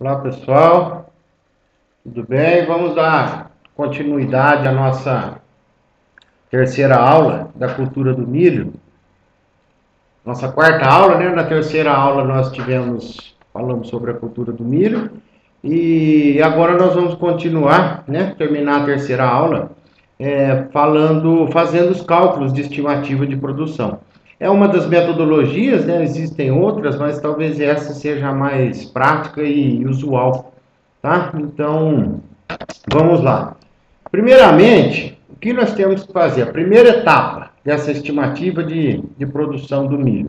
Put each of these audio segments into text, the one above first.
Olá pessoal, tudo bem? Vamos dar continuidade à nossa terceira aula da cultura do milho. Nossa quarta aula, né? Na terceira aula nós tivemos, falamos sobre a cultura do milho e agora nós vamos continuar, né? Terminar a terceira aula é, falando, fazendo os cálculos de estimativa de produção. É uma das metodologias, né? existem outras, mas talvez essa seja a mais prática e usual, tá? Então, vamos lá. Primeiramente, o que nós temos que fazer? A primeira etapa dessa estimativa de, de produção do milho.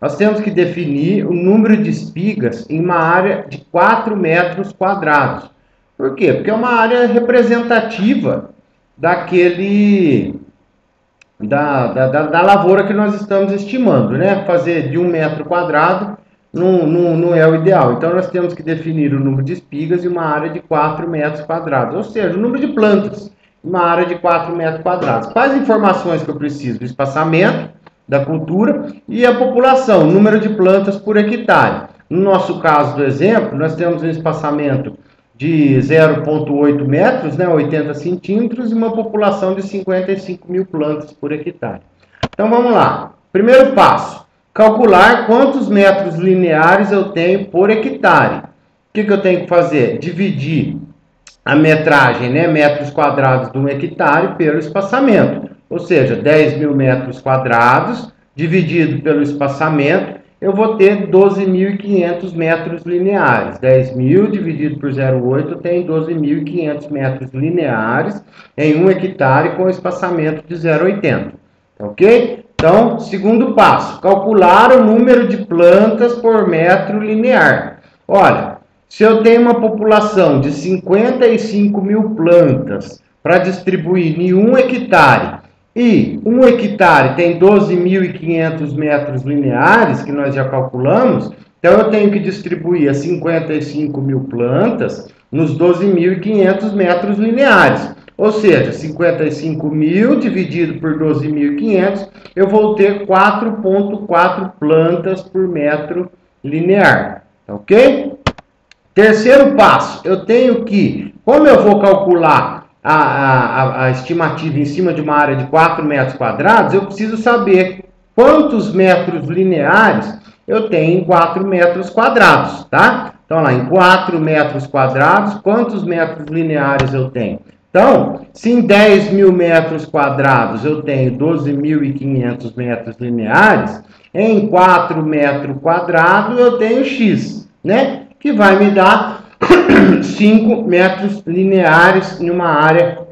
Nós temos que definir o número de espigas em uma área de 4 metros quadrados. Por quê? Porque é uma área representativa daquele da, da, da, da, lavoura que nós estamos estimando, né? Fazer de um metro quadrado não, não, não é o ideal. Então, nós temos que definir o número de espigas em uma área de 4 metros quadrados, ou seja, o número de plantas uma área de 4 metros quadrados. Quais informações que eu preciso? O espaçamento da cultura e a população, número de plantas por hectare. No nosso caso do exemplo, nós temos um espaçamento de 0,8 metros, né, 80 centímetros, e uma população de 55 mil plantas por hectare. Então vamos lá. Primeiro passo: calcular quantos metros lineares eu tenho por hectare. O que, que eu tenho que fazer? Dividir a metragem, né, metros quadrados de um hectare, pelo espaçamento. Ou seja, 10 mil metros quadrados dividido pelo espaçamento eu vou ter 12.500 metros lineares. 10.000 dividido por 0,8 tem 12.500 metros lineares em um hectare com espaçamento de 0,80. Ok? Então, segundo passo, calcular o número de plantas por metro linear. Olha, se eu tenho uma população de 55 mil plantas para distribuir em um hectare e um hectare tem 12.500 metros lineares, que nós já calculamos, então eu tenho que distribuir as 55 mil plantas nos 12.500 metros lineares. Ou seja, 55 mil dividido por 12.500, eu vou ter 4,4 plantas por metro linear. Ok? Terceiro passo, eu tenho que, como eu vou calcular a, a, a, estimativa em cima de uma área de 4 metros quadrados, eu preciso saber quantos metros lineares eu tenho em 4 metros quadrados, tá? Então, lá, em 4 metros quadrados, quantos metros lineares eu tenho? Então, se em 10 mil metros quadrados eu tenho 12.500 metros lineares, em 4 metros quadrados eu tenho x, né? Que vai me dar 5 metros lineares em uma área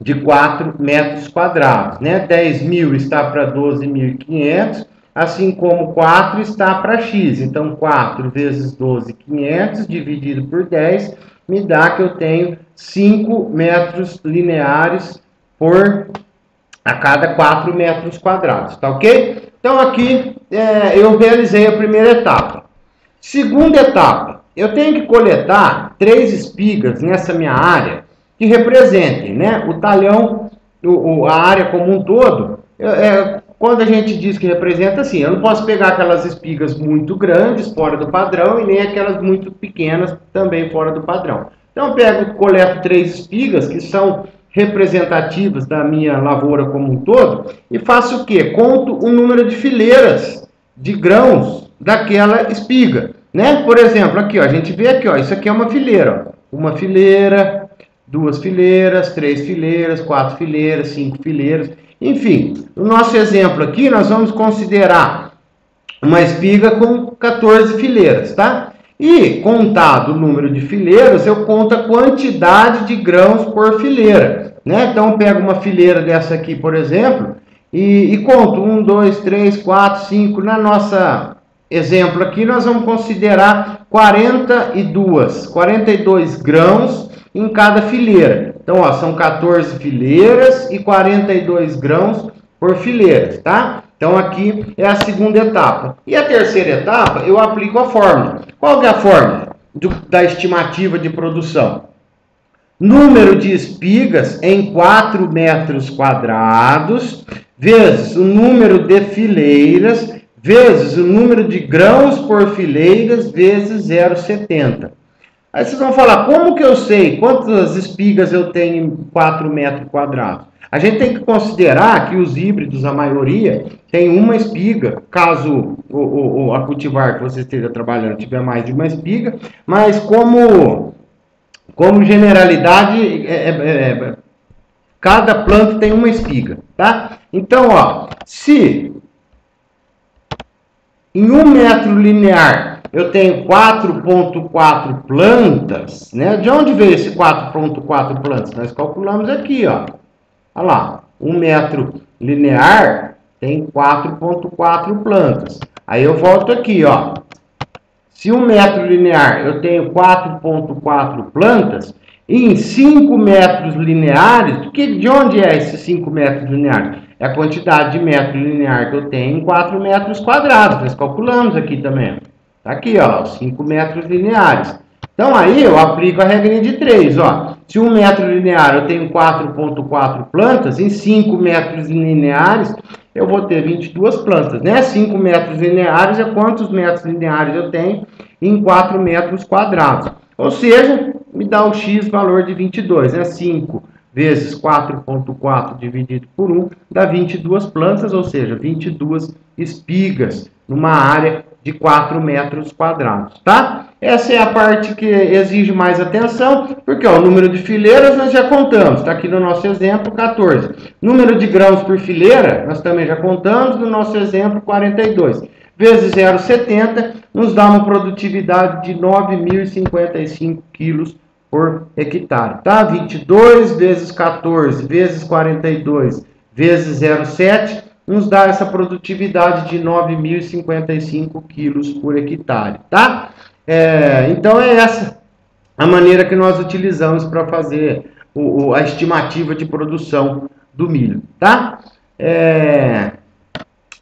de 4 metros quadrados. Né? 10 mil está para 12.500, assim como 4 está para x. Então, 4 vezes 12.500 dividido por 10 me dá que eu tenho 5 metros lineares por a cada 4 metros quadrados, tá ok? Então, aqui é, eu realizei a primeira etapa. Segunda etapa, eu tenho que coletar três espigas nessa minha área que representem né, o talhão, o, a área como um todo. É, quando a gente diz que representa, assim, eu não posso pegar aquelas espigas muito grandes, fora do padrão, e nem aquelas muito pequenas, também fora do padrão. Então, eu pego, coleto três espigas que são representativas da minha lavoura como um todo, e faço o quê? Conto o número de fileiras de grãos daquela espiga. Né? Por exemplo, aqui ó, a gente vê aqui, ó, isso aqui é uma fileira. Ó. Uma fileira, duas fileiras, três fileiras, quatro fileiras, cinco fileiras. Enfim, no nosso exemplo aqui, nós vamos considerar uma espiga com 14 fileiras, tá? E, contado o número de fileiras, eu conto a quantidade de grãos por fileira. Né? Então, eu pego uma fileira dessa aqui, por exemplo, e, e conto 1, 2, 3, 4, 5. Na nossa exemplo aqui, nós vamos considerar 42, 42 grãos em cada fileira. Então, ó, são 14 fileiras e 42 grãos por fileira, tá? Então, aqui é a segunda etapa. E a terceira etapa, eu aplico a fórmula. Qual é a fórmula do, da estimativa de produção? Número de espigas em 4 metros quadrados, vezes o número de fileiras vezes o número de grãos por fileiras vezes 0,70. Aí vocês vão falar, como que eu sei quantas espigas eu tenho em 4 metros quadrados? A gente tem que considerar que os híbridos, a maioria, tem uma espiga, caso o, o, a cultivar que você esteja trabalhando tiver mais de uma espiga, mas como, como generalidade, é, é, é, cada planta tem uma espiga, tá? Então, ó, se em um metro linear eu tenho 4.4 plantas, né? De onde veio esse 4.4 plantas? Nós calculamos aqui, ó. Olha lá, um metro linear tem 4.4 plantas. Aí eu volto aqui, ó. Se um metro linear eu tenho 4.4 plantas, em 5 metros lineares, que, de onde é esses 5 metros lineares? É a quantidade de metro linear que eu tenho em 4 metros quadrados. Nós calculamos aqui também. Está aqui, ó, 5 metros lineares. Então aí eu aplico a regra de 3, ó. Se um metro linear eu tenho 4.4 plantas, em 5 metros lineares eu vou ter 22 plantas, né? 5 metros lineares é quantos metros lineares eu tenho em 4 metros quadrados. Ou seja, me dá o x valor de 22, né? 5 vezes 4.4 dividido por 1 dá 22 plantas, ou seja, 22 espigas numa área de 4 metros quadrados, tá? Essa é a parte que exige mais atenção, porque ó, o número de fileiras nós já contamos, está aqui no nosso exemplo 14. Número de grãos por fileira, nós também já contamos, no nosso exemplo 42. Vezes 0,70 nos dá uma produtividade de 9.055 quilos por hectare, tá? 22 vezes 14 vezes 42 vezes 0,7 nos dá essa produtividade de 9.055 quilos por hectare, tá? É, então é essa a maneira que nós utilizamos para fazer o, o, a estimativa de produção do milho, tá? É,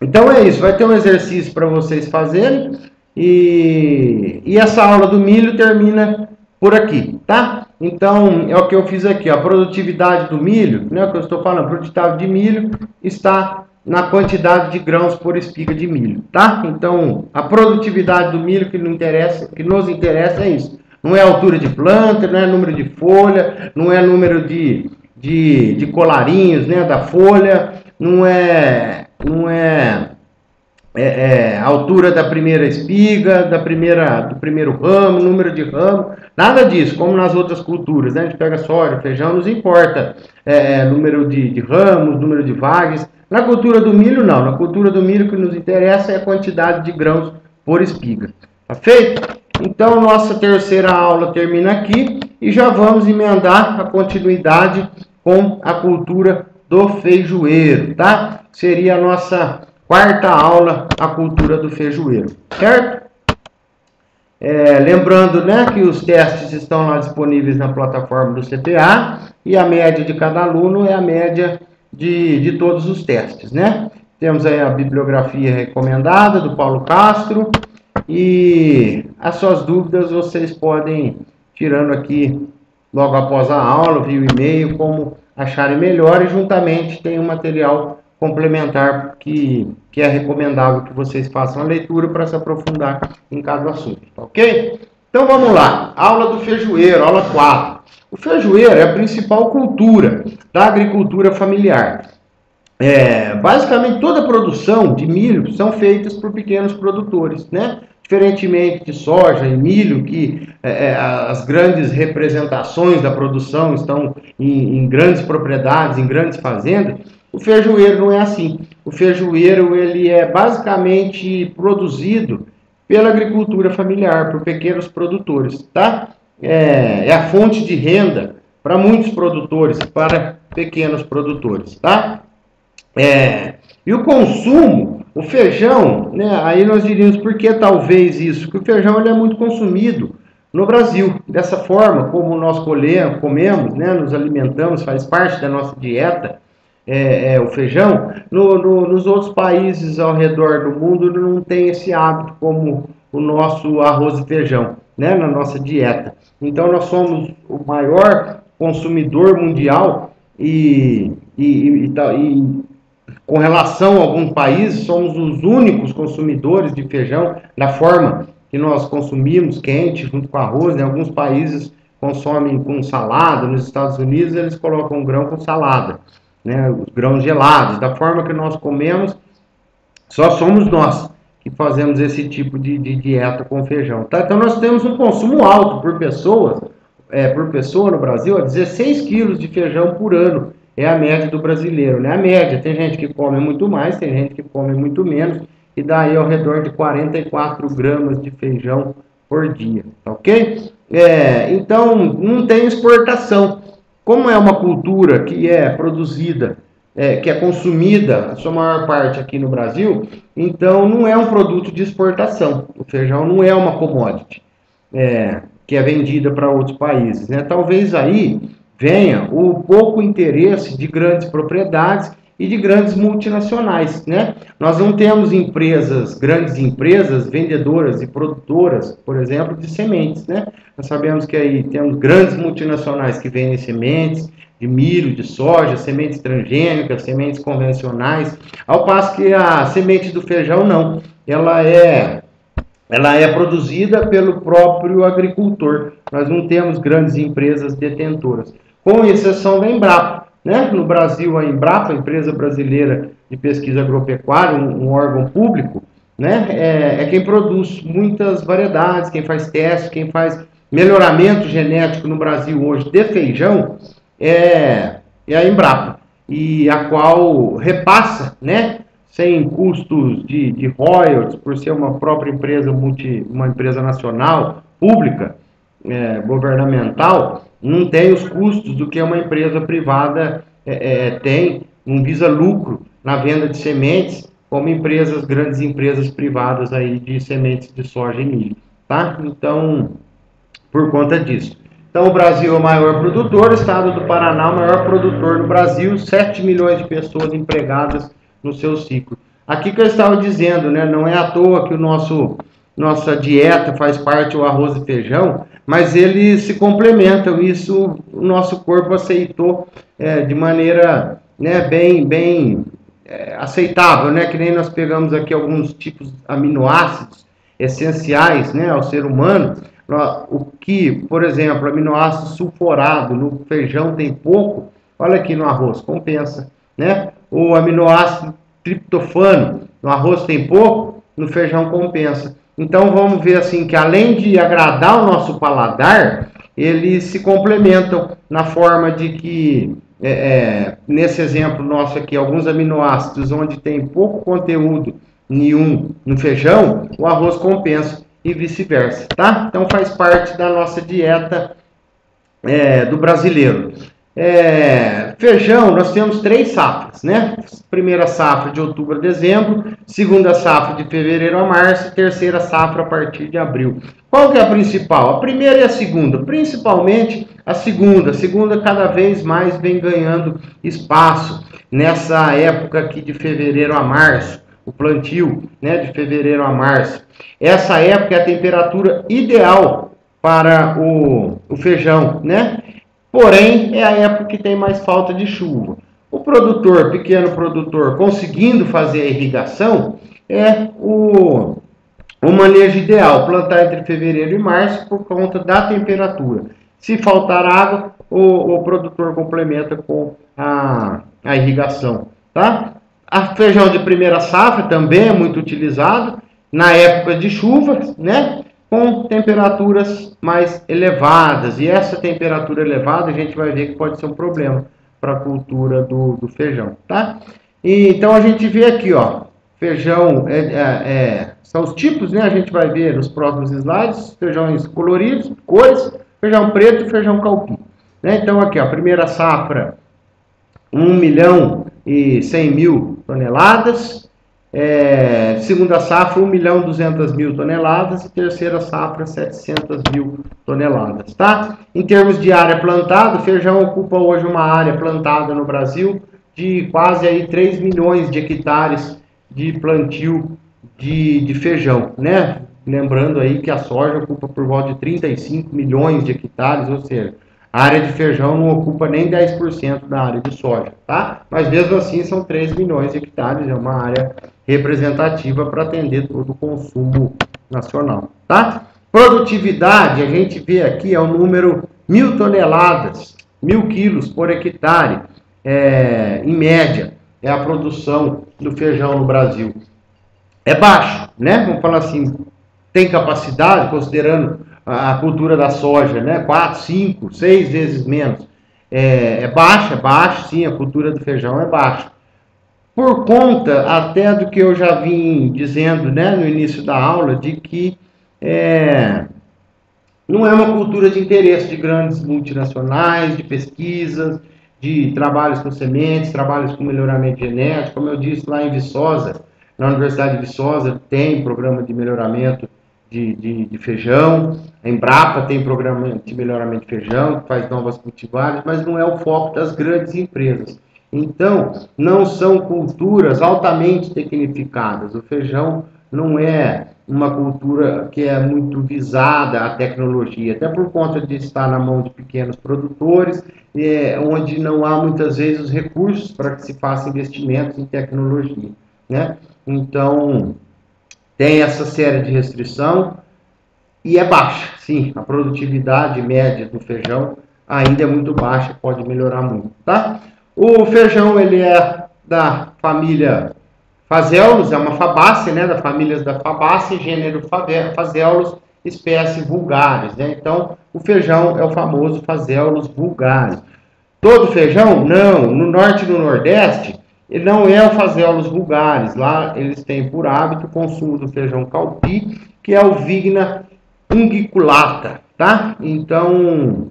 então é isso, vai ter um exercício para vocês fazerem e, e essa aula do milho termina por aqui, tá? Então, é o que eu fiz aqui, a produtividade do milho, né, o que eu estou falando, a produtividade de milho está na quantidade de grãos por espiga de milho, tá? Então, a produtividade do milho que, não interessa, que nos interessa é isso. Não é altura de planta, não é número de folha, não é número de, de, de colarinhos né, da folha, não é, não é é, é, altura da primeira espiga, da primeira, do primeiro ramo, número de ramo, nada disso, como nas outras culturas, né? A gente pega soja, feijão, nos importa é, é, número de, de, ramos, número de vagas. Na cultura do milho, não. Na cultura do milho, o que nos interessa é a quantidade de grãos por espiga. Tá feito? Então, nossa terceira aula termina aqui e já vamos emendar a continuidade com a cultura do feijoeiro, tá? Seria a nossa Quarta aula, a cultura do feijoeiro, certo? É, lembrando né, que os testes estão lá disponíveis na plataforma do CPA e a média de cada aluno é a média de, de todos os testes. Né? Temos aí a bibliografia recomendada do Paulo Castro e as suas dúvidas vocês podem tirando aqui logo após a aula, via e-mail, como acharem melhor e juntamente tem um material complementar que, que é recomendável que vocês façam a leitura para se aprofundar em cada assunto, tá ok? Então vamos lá, aula do feijoeiro, aula 4. O feijoeiro é a principal cultura da agricultura familiar. É, basicamente toda a produção de milho são feitas por pequenos produtores, né? Diferentemente de soja e milho, que é, é as grandes representações da produção estão em, em grandes propriedades, em grandes fazendas, o feijoeiro não é assim. O feijoeiro ele é basicamente produzido pela agricultura familiar, por pequenos produtores, tá? É, é a fonte de renda para muitos produtores, para pequenos produtores, tá? É, e o consumo, o feijão, né? Aí nós diríamos por que talvez isso, que o feijão ele é muito consumido no Brasil. Dessa forma, como nós colhemos, comemos, né? Nos alimentamos, faz parte da nossa dieta é, é, o feijão, no, no, nos outros países ao redor do mundo não tem esse hábito como o nosso arroz e feijão, né, na nossa dieta. Então nós somos o maior consumidor mundial e, e, e, e com relação a alguns países somos os únicos consumidores de feijão da forma que nós consumimos quente junto com arroz, né? Alguns países consomem com salada, nos Estados Unidos eles colocam grão com salada, né? Os grãos gelados, da forma que nós comemos, só somos nós que fazemos esse tipo de, de dieta com feijão, tá? Então nós temos um consumo alto por pessoa, é, por pessoa no Brasil, 16 quilos de feijão por ano é a média do brasileiro, né? A média, tem gente que come muito mais, tem gente que come muito menos, e daí ao redor de 44 gramas de feijão por dia, tá ok? É, então, não tem exportação. Como é uma cultura que é produzida, é, que é consumida, a sua maior parte aqui no Brasil, então não é um produto de exportação. O feijão não é uma commodity é, que é vendida para outros países. Né? Talvez aí venha o pouco interesse de grandes propriedades e de grandes multinacionais, né? Nós não temos empresas, grandes empresas vendedoras e produtoras, por exemplo, de sementes, né? Nós sabemos que aí temos grandes multinacionais que vendem sementes de milho, de soja, sementes transgênicas, sementes convencionais, ao passo que a semente do feijão não, ela é ela é produzida pelo próprio agricultor. Nós não temos grandes empresas detentoras com exceção da Embrapa. Né? No Brasil, a Embrapa, a empresa brasileira de pesquisa agropecuária, um, um órgão público, né? É, é, quem produz muitas variedades, quem faz testes, quem faz melhoramento genético no Brasil hoje de feijão, é, é a Embrapa, e a qual repassa, né? sem custos de, de royalties, por ser uma própria empresa multi, uma empresa nacional, pública, é, governamental, não tem os custos do que uma empresa privada é, é, tem, não visa lucro na venda de sementes, como empresas, grandes empresas privadas aí de sementes de soja e milho, tá? Então, por conta disso. Então, o Brasil é o maior produtor, o estado do Paraná é o maior produtor no Brasil, 7 milhões de pessoas empregadas no seu ciclo. Aqui que eu estava dizendo, né, não é à toa que o nosso nossa dieta faz parte o arroz e feijão, mas eles se complementam. Isso o nosso corpo aceitou é, de maneira né, bem, bem é, aceitável, né? Que nem nós pegamos aqui alguns tipos de aminoácidos essenciais, né, ao ser humano. O que, por exemplo, aminoácido sulforado no feijão tem pouco, olha aqui no arroz, compensa, né? O aminoácido triptofano no arroz tem pouco, no feijão compensa. Então vamos ver assim que além de agradar o nosso paladar, eles se complementam na forma de que é, é, nesse exemplo nosso aqui, alguns aminoácidos onde tem pouco conteúdo nenhum no feijão, o arroz compensa e vice-versa, tá? Então faz parte da nossa dieta é, do brasileiro. É, feijão, nós temos três safras, né? Primeira safra de outubro a dezembro, segunda safra de fevereiro a março, terceira safra a partir de abril. Qual que é a principal? A primeira e a segunda, principalmente a segunda. A segunda cada vez mais vem ganhando espaço nessa época aqui de fevereiro a março, o plantio, né, de fevereiro a março. Essa época é a temperatura ideal para o, o feijão, né? Porém, é a época que tem mais falta de chuva. O produtor, pequeno produtor, conseguindo fazer a irrigação, é o, o manejo ideal, plantar entre fevereiro e março por conta da temperatura. Se faltar água, o, o produtor complementa com a, a irrigação, tá? A feijão de primeira safra também é muito utilizado na época de chuvas, né? Com temperaturas mais elevadas. E essa temperatura elevada a gente vai ver que pode ser um problema para a cultura do, do, feijão, tá? E, então a gente vê aqui, ó, feijão, é, é, é, são os tipos, né? A gente vai ver nos próximos slides, feijões coloridos, cores, feijão preto feijão calpi. Né? Então aqui, ó, primeira safra, 1 milhão e 100 mil toneladas, é, segunda safra, 1 milhão 200 mil toneladas e terceira safra, 700 mil toneladas, tá? Em termos de área plantada, feijão ocupa hoje uma área plantada no Brasil de quase aí 3 milhões de hectares de plantio de, de feijão, né? Lembrando aí que a soja ocupa por volta de 35 milhões de hectares, ou seja, a área de feijão não ocupa nem 10% da área de soja, tá? Mas mesmo assim são 3 milhões de hectares, é uma área representativa para atender todo o consumo nacional, tá? Produtividade, a gente vê aqui é o número mil toneladas, mil quilos por hectare, é, em média, é a produção do feijão no Brasil. É baixo, né? Vamos falar assim, tem capacidade, considerando a cultura da soja, né? 4, 5, 6 vezes menos. É, é baixa, é baixa, sim, a cultura do feijão é baixa. Por conta até do que eu já vim dizendo né, no início da aula, de que é, não é uma cultura de interesse de grandes multinacionais, de pesquisas, de trabalhos com sementes, trabalhos com melhoramento genético. Como eu disse lá em Viçosa, na Universidade de Viçosa, tem programa de melhoramento de, de, de, feijão. A Embrapa tem programa de melhoramento de feijão, que faz novas cultivares, mas não é o foco das grandes empresas. Então, não são culturas altamente tecnificadas. O feijão não é uma cultura que é muito visada à tecnologia, até por conta de estar na mão de pequenos produtores, é, onde não há muitas vezes os recursos para que se faça investimentos em tecnologia. Né? Então, tem essa série de restrição e é baixa, sim, a produtividade média do feijão ainda é muito baixa, pode melhorar muito, tá? O feijão, ele é da família Fazeolus, é uma fabácea, né, da família da fabácea, gênero Fazeolus, espécie vulgares, né? Então, o feijão é o famoso Fazeolus vulgaris. Todo feijão? Não. No norte e no nordeste, ele não é o Fazeolus vulgaris. Lá eles têm por hábito o consumo do feijão calpi, que é o Vigna unguiculata, tá? Então,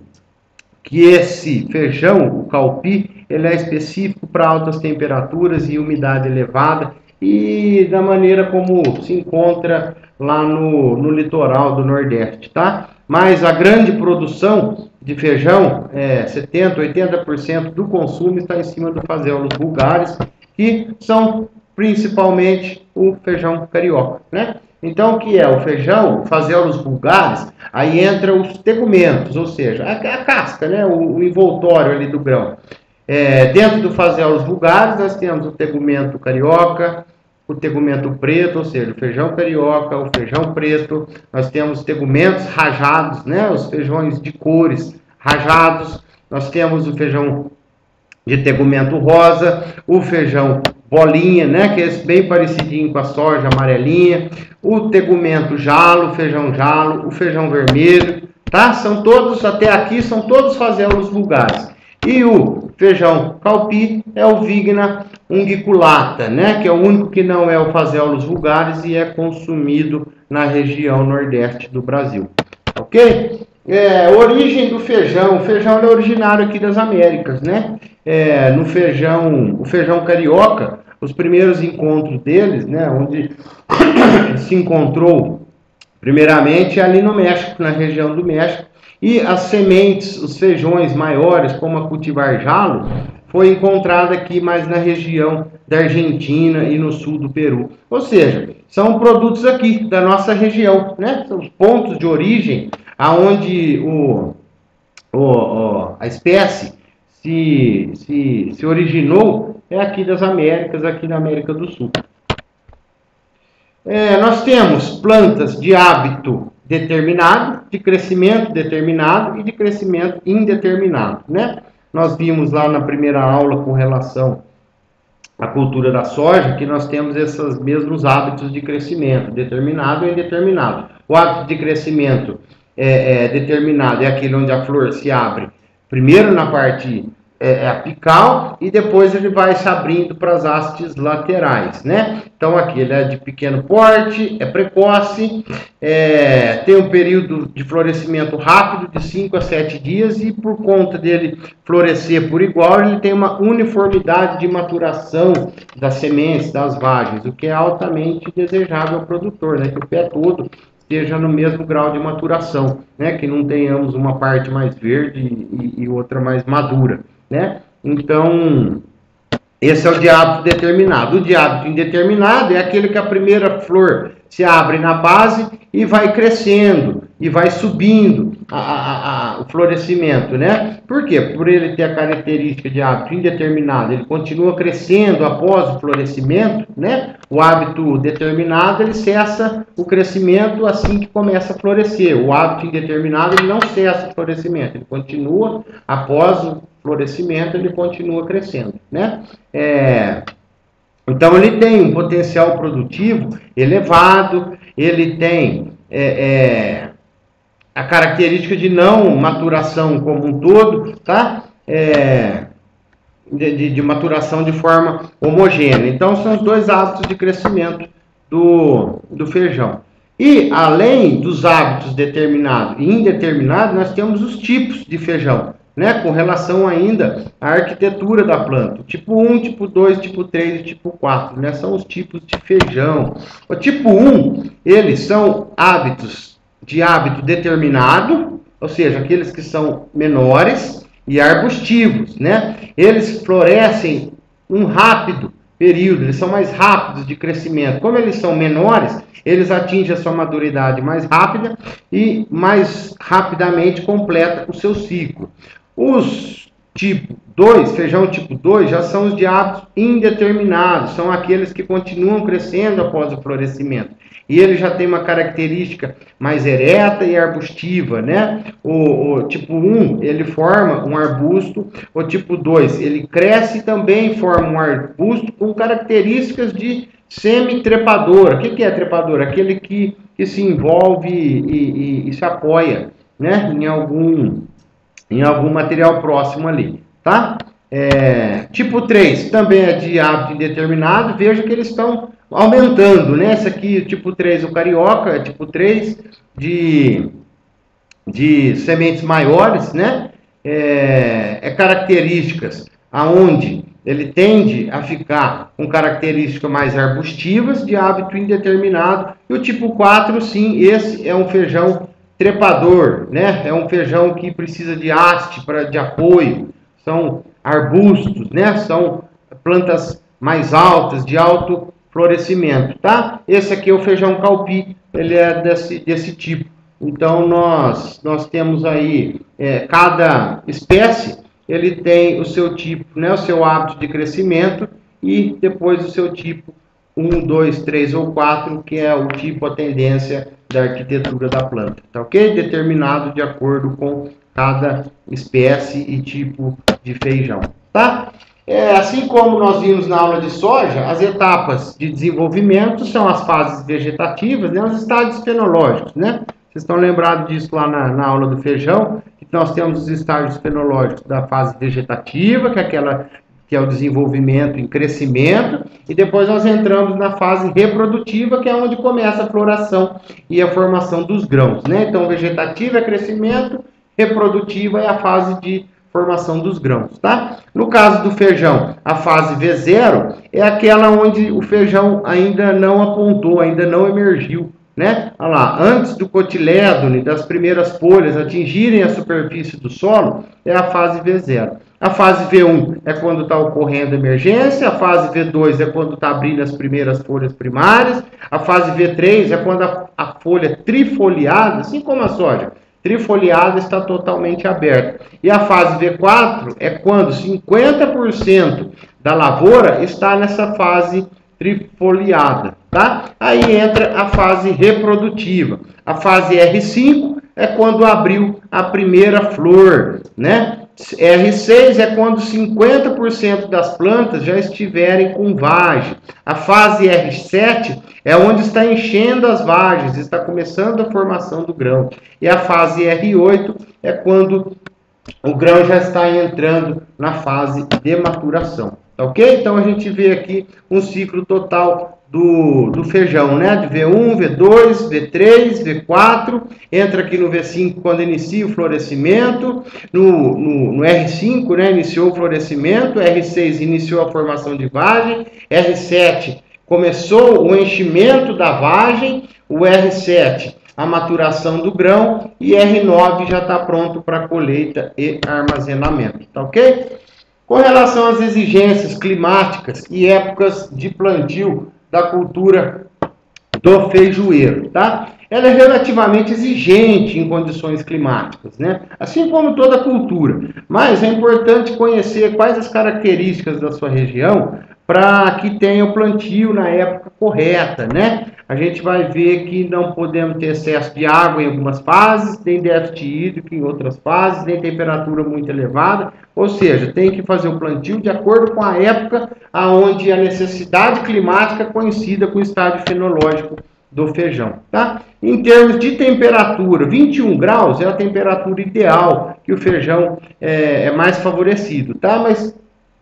que esse feijão, o calpi, ele é específico para altas temperaturas e umidade elevada e da maneira como se encontra lá no, no litoral do Nordeste, tá? Mas a grande produção de feijão, é, 70%, 80% do consumo está em cima do fazelos vulgares, que são principalmente o feijão carioca, né? Então, o que é o feijão, fazelos vulgares, aí entra os tegumentos, ou seja, a, a casca, né? O, o, envoltório ali do grão. É, dentro do fazelos vulgares, nós temos o tegumento carioca, o tegumento preto, ou seja, o feijão carioca, o feijão preto. Nós temos tegumentos rajados, né? Os feijões de cores rajados. Nós temos o feijão de tegumento rosa, o feijão bolinha, né? Que é bem parecidinho com a soja amarelinha. O tegumento jalo, feijão jalo, o feijão vermelho, tá? São todos, até aqui, são todos fazelos vulgares. E o feijão calpi é o Vigna unguiculata, né, que é o único que não é o fazeolus vulgaris e é consumido na região nordeste do Brasil. Ok? É, origem do feijão. O feijão é originário aqui das Américas, né? É, no feijão, o feijão carioca, os primeiros encontros deles, né, onde se encontrou primeiramente ali no México, na região do México, e as sementes, os feijões maiores, como a cultivar jalo, foi encontrada aqui mais na região da Argentina e no sul do Peru. Ou seja, são produtos aqui da nossa região, né? São os pontos de origem aonde o, o, o, a espécie se, se, se originou é aqui das Américas, aqui na América do Sul. É, nós temos plantas de hábito determinado, de crescimento determinado e de crescimento indeterminado, né? Nós vimos lá na primeira aula com relação à cultura da soja que nós temos esses mesmos hábitos de crescimento, determinado e indeterminado. O hábito de crescimento é, é determinado é aquele onde a flor se abre primeiro na parte é, é, apical e depois ele vai se abrindo para as hastes laterais, né? Então aqui ele é de pequeno porte, é precoce, é, tem um período de florescimento rápido de 5 a 7 dias e por conta dele florescer por igual, ele tem uma uniformidade de maturação das sementes, das vagens, o que é altamente desejável ao produtor, né? Que o pé todo esteja no mesmo grau de maturação, né? Que não tenhamos uma parte mais verde e, e outra mais madura né? Então, esse é o diábito determinado. O diábito indeterminado é aquele que a primeira flor se abre na base e vai crescendo e vai subindo a, a, a, o florescimento, né? Por quê? Por ele ter a característica de hábito indeterminado, ele continua crescendo após o florescimento, né? O hábito determinado, ele cessa o crescimento assim que começa a florescer. O hábito indeterminado, ele não cessa o florescimento, ele continua após o florescimento, ele continua crescendo, né? É, então, ele tem um potencial produtivo elevado, ele tem é, é, a característica de não maturação como um todo, tá? É, de, de, de, maturação de forma homogênea. Então, são os dois hábitos de crescimento do, do feijão. E, além dos hábitos determinados e indeterminados, nós temos os tipos de feijão né, com relação ainda à arquitetura da planta. Tipo 1, tipo 2, tipo 3 e tipo 4, né, são os tipos de feijão. O tipo 1, eles são hábitos de hábito determinado, ou seja, aqueles que são menores e arbustivos, né? Eles florescem um rápido período, eles são mais rápidos de crescimento. Como eles são menores, eles atingem a sua maturidade mais rápida e mais rapidamente completa o seu ciclo. Os tipo 2, feijão tipo 2, já são os de hábitos indeterminados, são aqueles que continuam crescendo após o florescimento. E ele já tem uma característica mais ereta e arbustiva, né? O, o tipo 1, ele forma um arbusto, o tipo 2, ele cresce e também forma um arbusto com características de semi-trepador. O que, que é trepador? Aquele que, que se envolve e, e, e se apoia né? em algum em algum material próximo ali, tá? É, tipo 3 também é de hábito indeterminado, veja que eles estão aumentando, né? Esse aqui, tipo 3, o carioca, é tipo 3 de, de sementes maiores, né? É, é características aonde ele tende a ficar com características mais arbustivas de hábito indeterminado. E o tipo 4, sim, esse é um feijão trepador, né? É um feijão que precisa de haste para de apoio. São arbustos, né? São plantas mais altas, de alto florescimento, tá? Esse aqui é o feijão calpi, ele é desse, desse tipo. Então nós nós temos aí é, cada espécie ele tem o seu tipo, né? O seu hábito de crescimento e depois o seu tipo 1, 2, 3 ou 4, que é o tipo, a tendência da arquitetura da planta, tá ok? Determinado de acordo com cada espécie e tipo de feijão, tá? É, assim como nós vimos na aula de soja, as etapas de desenvolvimento são as fases vegetativas, né, os estádios fenológicos, né? Vocês estão lembrados disso lá na, na aula do feijão, que nós temos os estágios fenológicos da fase vegetativa, que é aquela que é o desenvolvimento em crescimento, e depois nós entramos na fase reprodutiva, que é onde começa a floração e a formação dos grãos. Né? Então, vegetativa é crescimento, reprodutiva é a fase de formação dos grãos, tá? No caso do feijão, a fase V0 é aquela onde o feijão ainda não apontou, ainda não emergiu, né? Olha lá, antes do cotilédone, das primeiras folhas atingirem a superfície do solo, é a fase V0. A fase V1 é quando está ocorrendo emergência, a fase V2 é quando está abrindo as primeiras folhas primárias, a fase V3 é quando a, a folha trifoliada, assim como a soja, trifoliada está totalmente aberta. E a fase V4 é quando 50% da lavoura está nessa fase trifoliada, tá? Aí entra a fase reprodutiva. A fase R5 é quando abriu a primeira flor, né? R6 é quando 50% das plantas já estiverem com vagem. A fase R7 é onde está enchendo as vagens, está começando a formação do grão. E a fase R8 é quando o grão já está entrando na fase de maturação. Tá ok? Então a gente vê aqui um ciclo total do, do feijão, né? De V1, V2, V3, V4, entra aqui no V5 quando inicia o florescimento, no, no, no, R5, né? Iniciou o florescimento, R6 iniciou a formação de vagem, R7 começou o enchimento da vagem, o R7 a maturação do grão e R9 já está pronto para colheita e armazenamento, tá ok? Com relação às exigências climáticas e épocas de plantio da cultura do feijoeiro, tá? ela é relativamente exigente em condições climáticas, né? assim como toda cultura. Mas é importante conhecer quais as características da sua região para que tenha o plantio na época correta, né? A gente vai ver que não podemos ter excesso de água em algumas fases, nem déficit hídrico em outras fases, nem temperatura muito elevada, ou seja, tem que fazer o plantio de acordo com a época aonde a necessidade climática coincida com o estágio fenológico do feijão, tá? Em termos de temperatura, 21 graus é a temperatura ideal que o feijão é, é mais favorecido, tá? Mas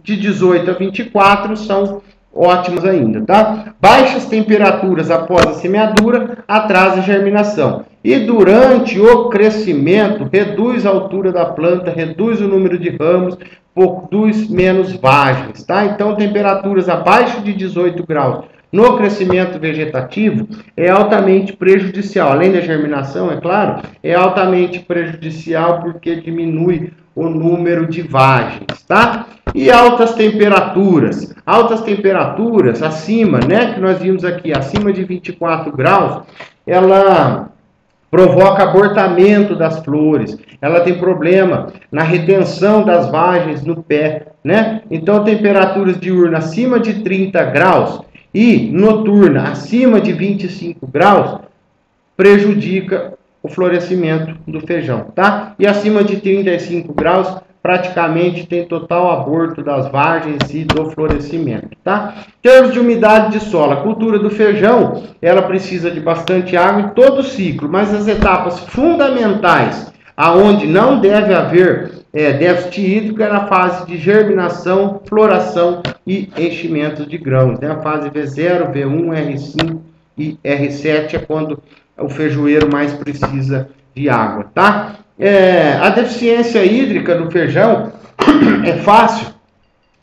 de 18 a 24 são ótimos ainda, tá? Baixas temperaturas após a semeadura atrasa a germinação. E durante o crescimento, reduz a altura da planta, reduz o número de ramos, produz menos vagens, tá? Então, temperaturas abaixo de 18 graus no crescimento vegetativo é altamente prejudicial. Além da germinação, é claro, é altamente prejudicial porque diminui o número de vagens, tá? E altas temperaturas. Altas temperaturas acima, né, que nós vimos aqui, acima de 24 graus, ela provoca abortamento das flores, ela tem problema na retenção das vagens no pé, né? Então, temperaturas diurnas acima de 30 graus e noturna acima de 25 graus prejudica o florescimento do feijão, tá? E acima de 35 graus praticamente tem total aborto das vagens e do florescimento, tá? Termos de umidade de solo, a cultura do feijão, ela precisa de bastante água em todo o ciclo, mas as etapas fundamentais, aonde não deve haver é, déficit hídrico, é na fase de germinação, floração e enchimento de grãos, né? A fase V0, V1, R5 e R7 é quando o feijoeiro mais precisa de água, tá? É, a deficiência hídrica do feijão é fácil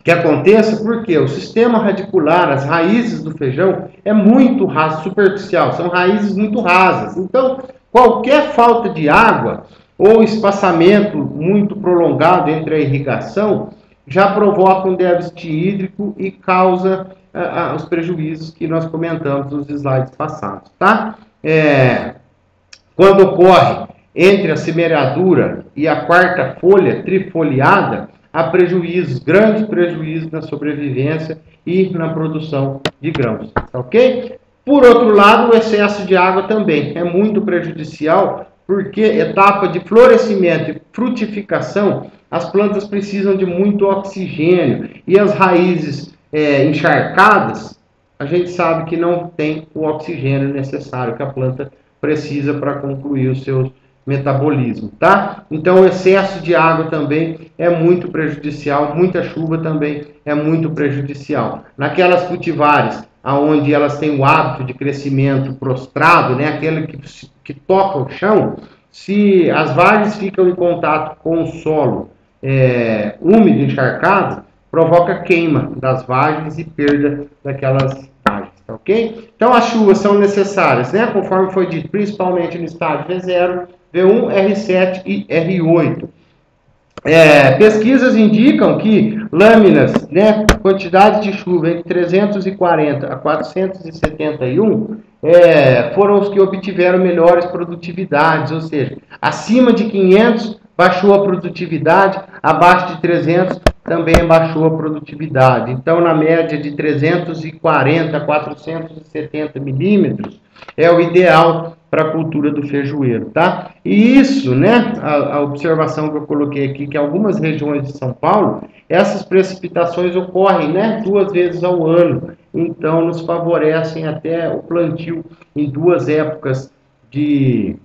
que aconteça porque o sistema radicular, as raízes do feijão é muito raso, superficial, são raízes muito rasas. Então, qualquer falta de água ou espaçamento muito prolongado entre a irrigação já provoca um déficit hídrico e causa uh, uh, os prejuízos que nós comentamos nos slides passados, tá? É, quando ocorre entre a semeadura e a quarta folha trifoliada, há prejuízos, grandes prejuízos na sobrevivência e na produção de grãos, tá ok? Por outro lado, o excesso de água também é muito prejudicial, porque etapa de florescimento e frutificação, as plantas precisam de muito oxigênio e as raízes é, encharcadas, a gente sabe que não tem o oxigênio necessário que a planta precisa para concluir os seus metabolismo, tá? Então o excesso de água também é muito prejudicial, muita chuva também é muito prejudicial. Naquelas cultivares aonde elas têm o hábito de crescimento prostrado, né, aquele que, que toca o chão, se as vagens ficam em contato com o solo é, úmido, encharcado, provoca queima das vagens e perda daquelas ok? Então as chuvas são necessárias, né, conforme foi dito, principalmente no estágio V0, V1, R7 e R8. É, pesquisas indicam que lâminas, né, quantidade de chuva entre 340 a 471 é, foram os que obtiveram melhores produtividades, ou seja, acima de 500 baixou a produtividade, abaixo de 300 também baixou a produtividade. Então, na média de 340 a 470 milímetros é o ideal para a cultura do feijoeiro, tá? E isso, né, a, a, observação que eu coloquei aqui, que algumas regiões de São Paulo, essas precipitações ocorrem, né, duas vezes ao ano, então nos favorecem até o plantio em duas épocas de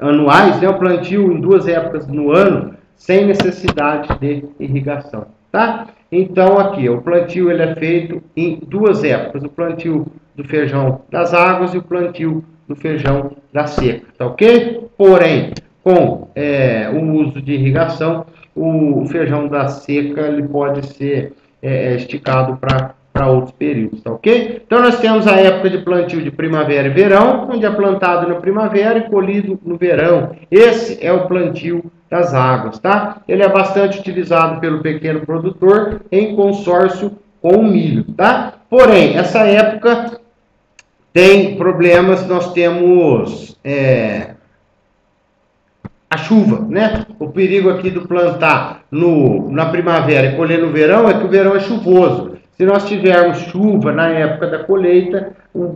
anuais, né, o plantio em duas épocas no ano, sem necessidade de irrigação, tá? Então aqui, o plantio ele é feito em duas épocas, o plantio do feijão das águas e o plantio do feijão da seca, tá ok? Porém, com é, o uso de irrigação, o feijão da seca ele pode ser é, é esticado para outros períodos, tá ok? Então nós temos a época de plantio de primavera e verão, onde é plantado na primavera e colhido no verão. Esse é o plantio das águas, tá? Ele é bastante utilizado pelo pequeno produtor em consórcio com o milho, tá? Porém, essa época tem problemas, nós temos é, a chuva, né? O perigo aqui do plantar no, na primavera e colher no verão é que o verão é chuvoso. Se nós tivermos chuva na época da colheita,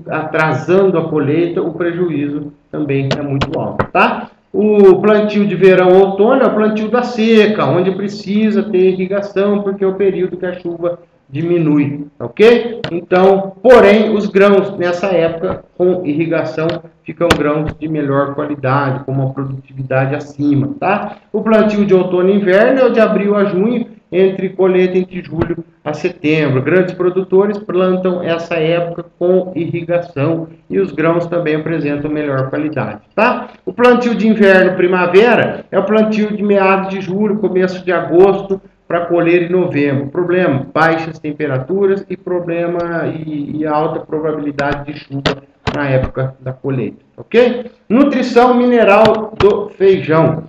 atrasando a colheita, o prejuízo também é muito alto, tá? O plantio de verão outono é o plantio da seca, onde precisa ter irrigação, porque é o período que a chuva diminui, ok? Então, porém, os grãos nessa época com irrigação ficam grãos de melhor qualidade, com uma produtividade acima, tá? O plantio de outono e inverno é o de abril a junho, entre colheita entre julho a setembro. Grandes produtores plantam essa época com irrigação e os grãos também apresentam melhor qualidade, tá? O plantio de inverno primavera é o plantio de meados de julho, começo de agosto, para colher em novembro. Problema: baixas temperaturas e problema e, e, alta probabilidade de chuva na época da colheita, ok? Nutrição mineral do feijão.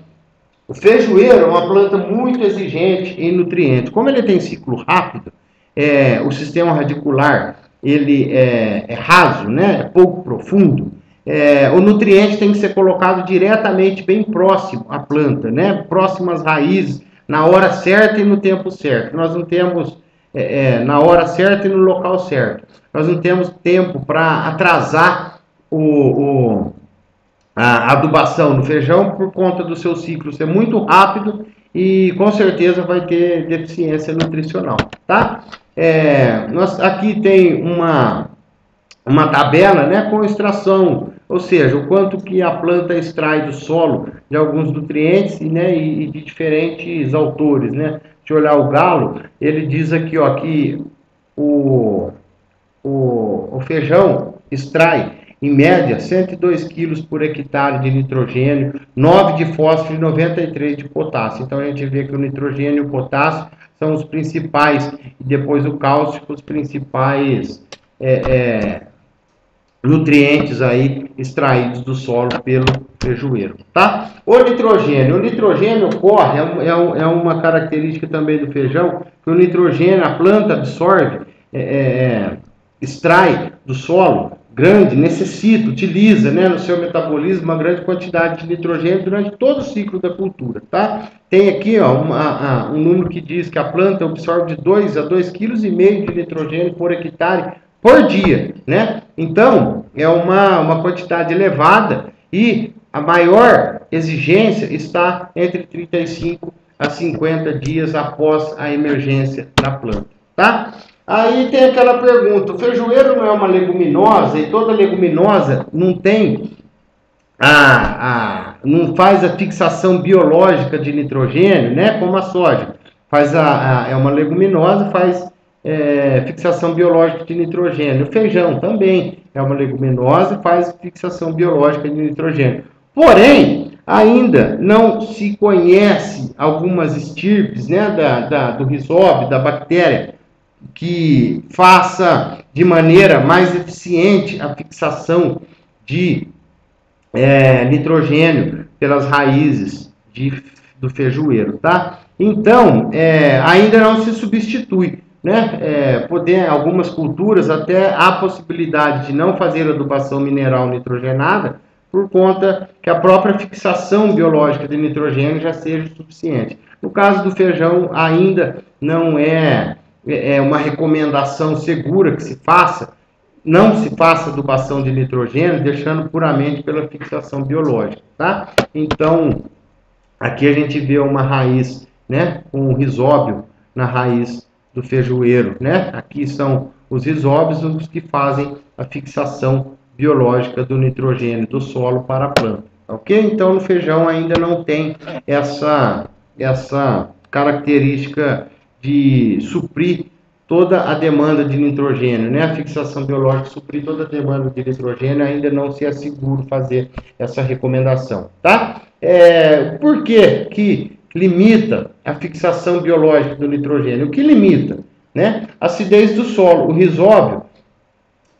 O feijoeiro é uma planta muito exigente em nutrientes. Como ele tem ciclo rápido, é, o sistema radicular ele é, é raso, né? É pouco profundo. É, o nutriente tem que ser colocado diretamente bem próximo à planta, né? Próximo às raízes na hora certa e no tempo certo. Nós não temos é, é, na hora certa e no local certo. Nós não temos tempo para atrasar o, o, a adubação do feijão por conta do seu ciclo ser muito rápido e com certeza vai ter deficiência nutricional, tá? É, nós aqui tem uma uma tabela, né, com extração ou seja, o quanto que a planta extrai do solo de alguns nutrientes né, e, de diferentes autores. Né? Se olhar o galo, ele diz aqui ó, que o, o, o feijão extrai, em média, 102 quilos por hectare de nitrogênio, 9 de fósforo e 93 de potássio. Então a gente vê que o nitrogênio e o potássio são os principais, e depois o cálcio, os principais é, é, nutrientes aí extraídos do solo pelo feijoeiro, tá? O nitrogênio, o nitrogênio ocorre, é, é, é uma característica também do feijão, que o nitrogênio, a planta absorve, é, é, é, extrai do solo grande, necessita, utiliza né, no seu metabolismo uma grande quantidade de nitrogênio durante todo o ciclo da cultura, tá? Tem aqui ó, uma, um número que diz que a planta absorve de 2 a 2,5 kg de nitrogênio por hectare por dia, né? Então, é uma, uma quantidade elevada e a maior exigência está entre 35 a 50 dias após a emergência da planta, tá? Aí tem aquela pergunta, o feijoeiro não é uma leguminosa e toda leguminosa não tem a, a não faz a fixação biológica de nitrogênio, né, como a soja. Faz a, a é uma leguminosa, faz é, fixação biológica de nitrogênio. O feijão também é uma leguminosa e faz fixação biológica de nitrogênio. Porém, ainda não se conhece algumas estirpes né, da, da, do risóbio, da bactéria, que faça de maneira mais eficiente a fixação de é, nitrogênio pelas raízes de, do feijoeiro, tá? Então, é, ainda não se substitui né, é, poder, algumas culturas até há possibilidade de não fazer adubação mineral nitrogenada por conta que a própria fixação biológica de nitrogênio já seja suficiente. No caso do feijão, ainda não é, é uma recomendação segura que se faça, não se faça adubação de nitrogênio, deixando puramente pela fixação biológica, tá? Então, aqui a gente vê uma raiz, né, com um risóbio na raiz do feijoeiro, né? Aqui são os isóbios os que fazem a fixação biológica do nitrogênio do solo para a planta, ok? Então no feijão ainda não tem essa essa característica de suprir toda a demanda de nitrogênio, né? A fixação biológica suprir toda a demanda de nitrogênio ainda não se é seguro fazer essa recomendação, tá? É, por que que limita a fixação biológica do nitrogênio. O que limita? Né? Acidez do solo. O risóbio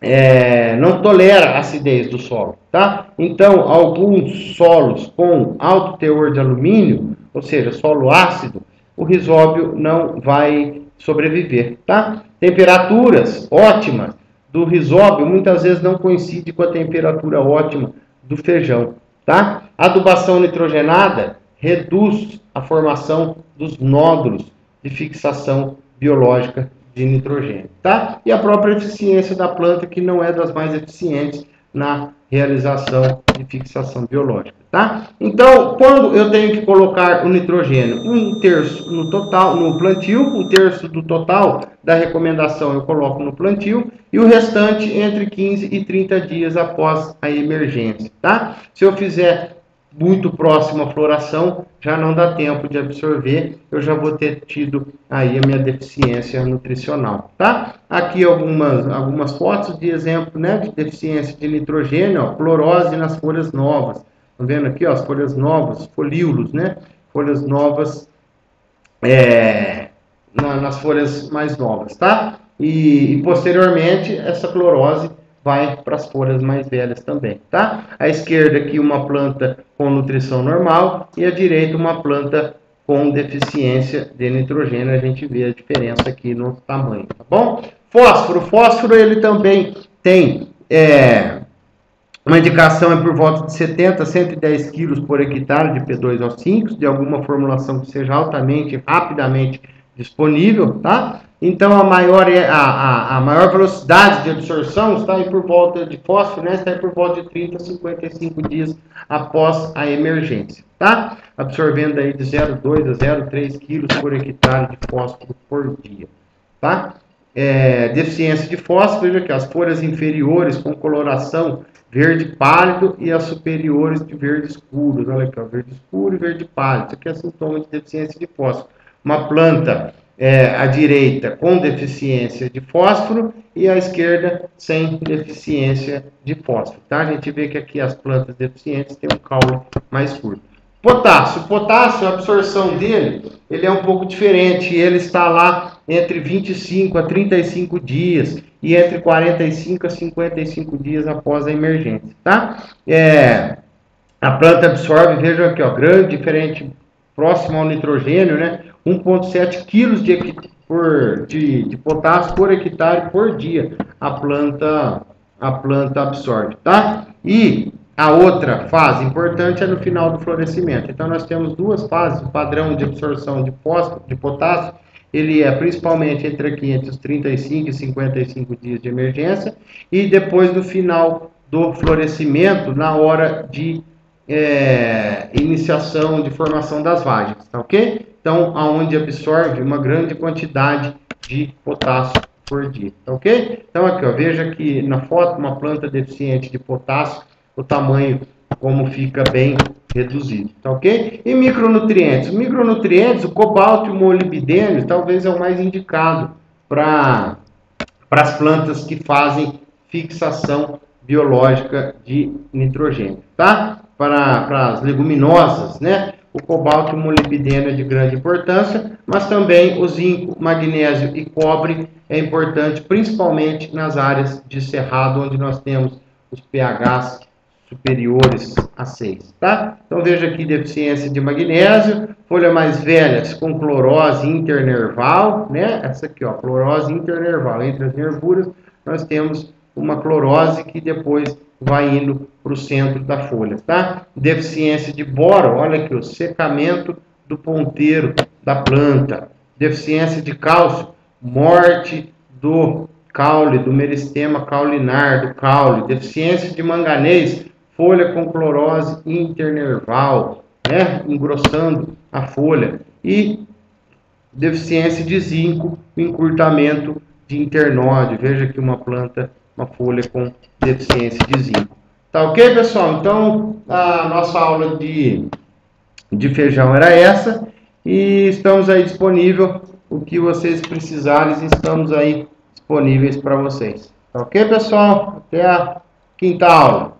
é, não tolera acidez do solo. Tá? Então, alguns solos com alto teor de alumínio, ou seja, solo ácido, o risóbio não vai sobreviver. Tá? Temperaturas ótimas do risóbio muitas vezes não coincide com a temperatura ótima do feijão, tá? Adubação nitrogenada reduz a formação dos nódulos de fixação biológica de nitrogênio, tá? E a própria eficiência da planta que não é das mais eficientes na realização de fixação biológica, tá? Então, quando eu tenho que colocar o nitrogênio, um terço no total, no plantio, um terço do total da recomendação eu coloco no plantio e o restante entre 15 e 30 dias após a emergência, tá? Se eu fizer muito próximo à floração, já não dá tempo de absorver, eu já vou ter tido aí a minha deficiência nutricional, tá? Aqui algumas, algumas fotos de exemplo, né, de deficiência de nitrogênio, ó, clorose nas folhas novas. Estão vendo aqui, ó, as folhas novas, folíolos, né? Folhas novas é, na, nas folhas mais novas, tá? E, e posteriormente essa clorose vai para as folhas mais velhas também, tá? À esquerda aqui uma planta com nutrição normal e à direita uma planta com deficiência de nitrogênio. A gente vê a diferença aqui no tamanho, tá bom? Fósforo, fósforo ele também tem é, uma indicação é por volta de 70 a 110 quilos por hectare de P2O5, de alguma formulação que seja altamente, rapidamente disponível, tá? Então a maior, é, a, a, a maior velocidade de absorção está aí por volta de fósforo, né? Está aí por volta de 30 a 55 dias após a emergência, tá? Absorvendo aí de 0,2 a 0,3 quilos por hectare de fósforo por dia, tá? É, deficiência de fósforo, veja aqui, as folhas inferiores com coloração verde pálido e as superiores de verde escuro, olha aqui, ó, verde escuro e verde pálido, isso aqui é sintoma de deficiência de fósforo uma planta é, à direita com deficiência de fósforo e à esquerda sem deficiência de fósforo. Tá? A gente vê que aqui as plantas deficientes têm um caule mais curto. Potássio. Potássio, a absorção dele, ele é um pouco diferente. Ele está lá entre 25 a 35 dias e entre 45 a 55 dias após a emergência, tá? É, a planta absorve, vejam aqui, ó, grande, diferente, próximo ao nitrogênio, né? 1,7 kg de, de, de potássio por hectare por dia a planta, a planta absorve, tá? E a outra fase importante é no final do florescimento. Então, nós temos duas fases. O padrão de absorção de, de potássio, ele é principalmente entre aqui, entre os 35 e 55 dias de emergência. E depois do final do florescimento, na hora de é, iniciação de formação das vagens, tá ok? Então, aonde absorve uma grande quantidade de potássio por dia, tá ok? Então, aqui, ó, veja aqui na foto uma planta deficiente de potássio, o tamanho como fica bem reduzido, tá ok? E micronutrientes. Micronutrientes, o cobalto e o molibdênio talvez é o mais indicado para as plantas que fazem fixação biológica de nitrogênio, tá? Para, para as leguminosas, né? o cobalto e o molibdênio é de grande importância, mas também o zinco, magnésio e cobre é importante, principalmente nas áreas de cerrado, onde nós temos os pHs superiores a 6, tá? Então veja aqui deficiência de magnésio, folha mais velhas com clorose internerval, né? Essa aqui, ó, clorose internerval, entre as nervuras nós temos uma clorose que depois vai indo para o centro da folha, tá? Deficiência de boro, olha aqui, o secamento do ponteiro da planta. Deficiência de cálcio, morte do caule, do meristema caulinar, do caule. Deficiência de manganês, folha com clorose internerval, né? Engrossando a folha. E deficiência de zinco, encurtamento de internode. Veja aqui uma planta uma folha com deficiência de zinco. Tá ok, pessoal? Então, a nossa aula de, de feijão era essa. E estamos aí disponível. O que vocês precisarem, estamos aí disponíveis para vocês. Tá ok, pessoal? Até a quinta aula.